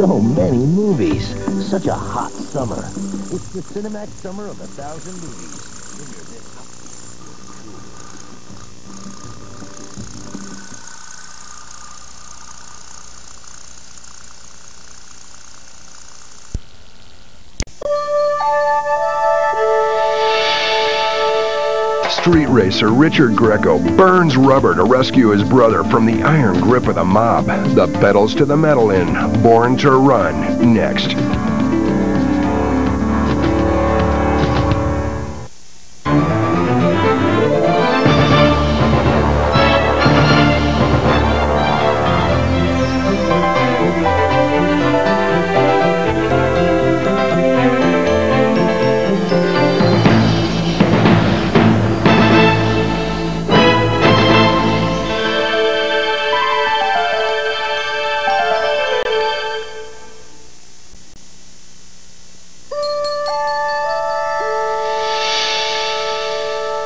So many movies. Such a hot summer. It's the Cinemax Summer of a Thousand Movies. Street racer Richard Grieco burns rubber to rescue his brother from the iron grip of the mob. The pedals to the metal in Born to Run next.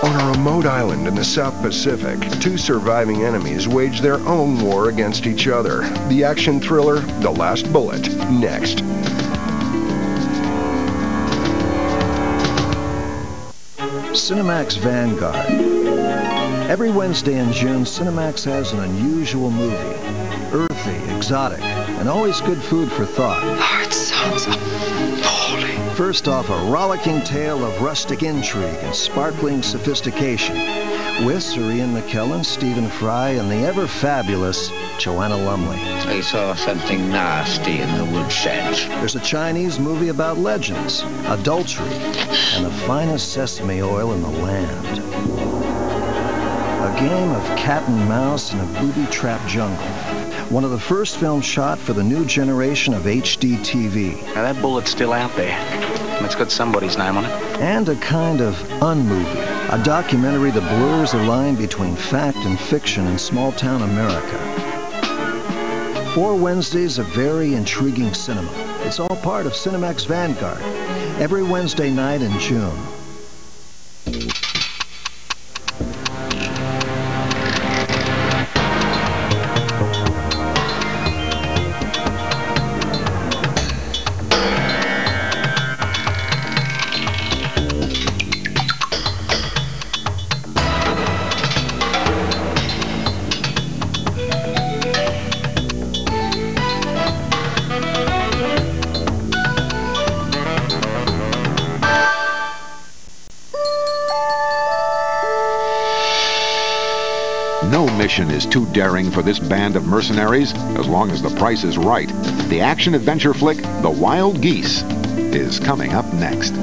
On a remote island in the South Pacific, two surviving enemies wage their own war against each other. The action thriller, The Last Bullet, next. Cinemax Vanguard. Every Wednesday in June, Cinemax has an unusual movie. Earthy, exotic, and always good food for thought. Oh, it sounds appalling. First off, a rollicking tale of rustic intrigue and sparkling sophistication. With Sir Ian McKellen, Stephen Fry, and the ever fabulous Joanna Lumley. I saw something nasty in the woodshed. There's a Chinese movie about legends, adultery, and the finest sesame oil in the land. A game of cat and mouse in a booby-trapped jungle. One of the first films shot for the new generation of HD TV. Now that bullet's still out there. It's got somebody's name on it. And a kind of unmovie. A documentary that blurs the line between fact and fiction in small-town America. Four Wednesdays of very intriguing cinema. It's all part of Cinemax Vanguard. Every Wednesday night in June. No mission is too daring for this band of mercenaries as long as the price is right. The action adventure flick, The Wild Geese, is coming up next.